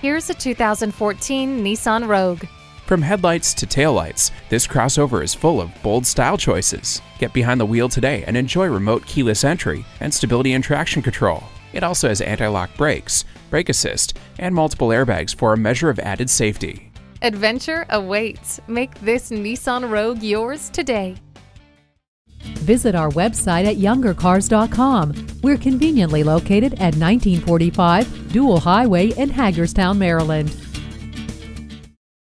Here's a 2014 Nissan Rogue. From headlights to taillights, this crossover is full of bold style choices. Get behind the wheel today and enjoy remote keyless entry and stability and traction control. It also has anti-lock brakes, brake assist, and multiple airbags for a measure of added safety. Adventure awaits. Make this Nissan Rogue yours today. Visit our website at youngercars.com. We're conveniently located at 1945 Dual Highway in Hagerstown, Maryland.